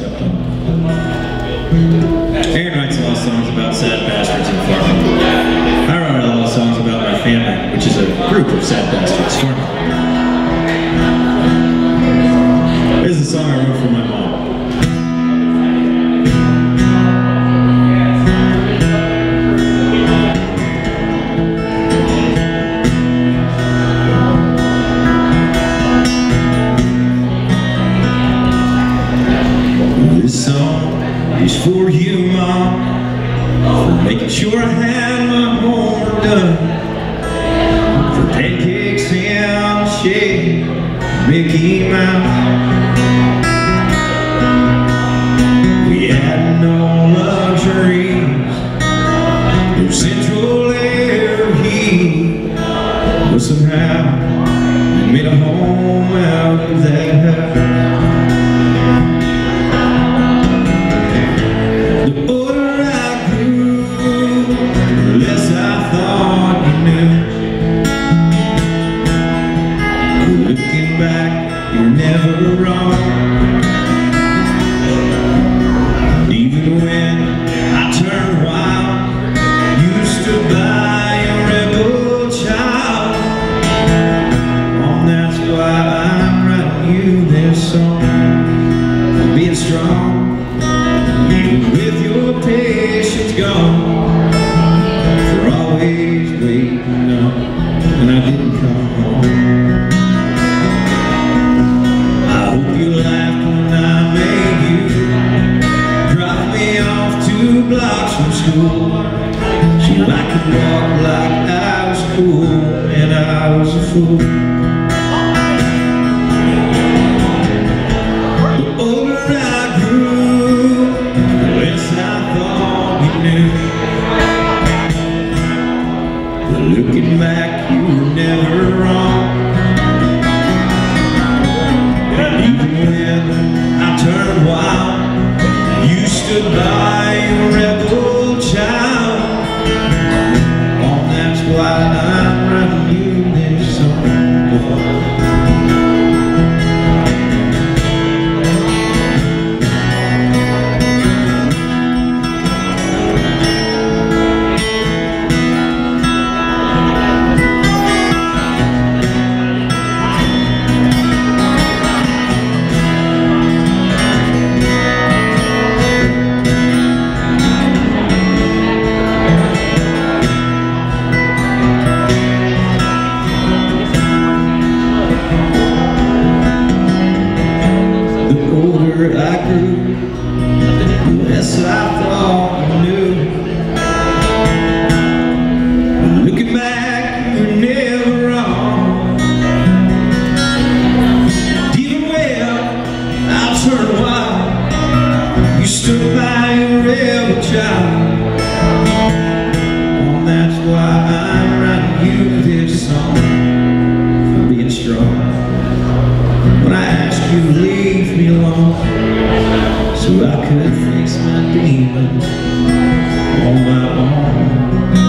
Aaron writes a lot of songs about sad bastards and farming. I write a lot of songs about my family, which is a group of sad bastards farming. Done, for pancakes and shade, Mickey Mouse. We had no luxuries, no central air heat, but somehow we made a home out of that house. You're never wrong. Even when I turned wild, you stood by a rebel child. Oh, that's why I'm writing you this song. For being strong. Even with your patience gone blocks from school So I could walk like I was cool And I was a fool the older I grew, the less I thought you knew. But looking back, you were never wrong. And even when I turned wild, you stood by I grew, I thought I knew. Looking back, you never wrong. Even I turned wild, you stood by a rebel child. Oh, that's why I'm writing you this song being strong. When I asked you leave me alone. So I could face my demons on my own